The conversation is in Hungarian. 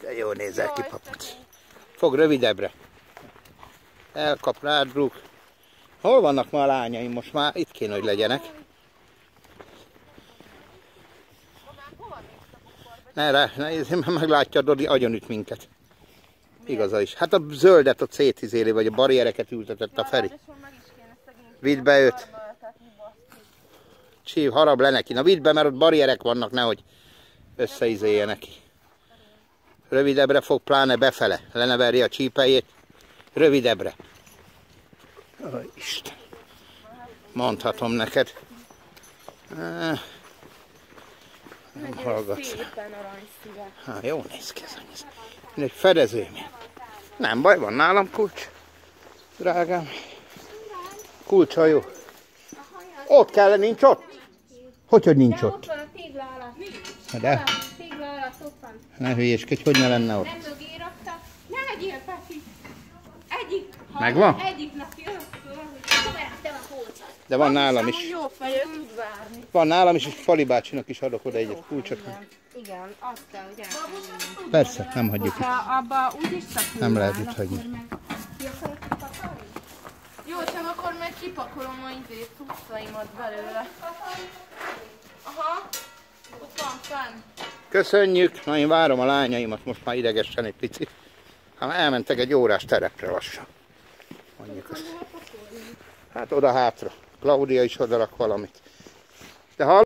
De jó nézel ki, papucs. Fog rövidebbre. Elkap rád, Brooke. Hol vannak ma a lányaim? Most már itt kéne, hogy legyenek. Ne, ne, ne, meglátja, Dodi agyonüt minket. Igaza is. Hát a zöldet a szétizéli, vagy a barriereket ültetett a Feri. Vidd be őt. Csív, harab le neki. Na vidd be, mert ott barrierek vannak, nehogy összeizélje neki. Rövidebbre fog, pláne befele. Leneveri a csípejét. Rövidebbre. Ó, Isten. Mondhatom neked. Ah, Nem hallgatsz. Hát jó néz ki ez anyja. Egy fedező. Nem baj, van nálam kulcs. Drágám. Kulcsa jó. Ott kell, nincs ott? Hogy, hogy nincs De ott? ott van a tégla alatt. De, A tégla alatt ott van. ne hülyéskedj, hogy ne lenne ott. Nem mögé rakta. Ne legyél, Peti. Egyik. ha Megvan? Te van kulcsot. De van nálam is. Jó fejő, tud várni. Van nálam is, és Fali bácsinak is adok oda egy kulcsot. Igen, igen, azt kell, eltenni. Persze, nem hagyjuk itt. Abba úgyis Nem lehet itt hagyni. Jó, csak akkor meg kipakolom a izét, cuccaimat belőle. Aha, ott van fenn. Köszönjük. Na én várom a lányaimat most már idegesen egy picit. Hát elmentek egy órás terepre lassan. Mondjuk azt. Hát oda hátra. Klaudia is odarak valamit. De hall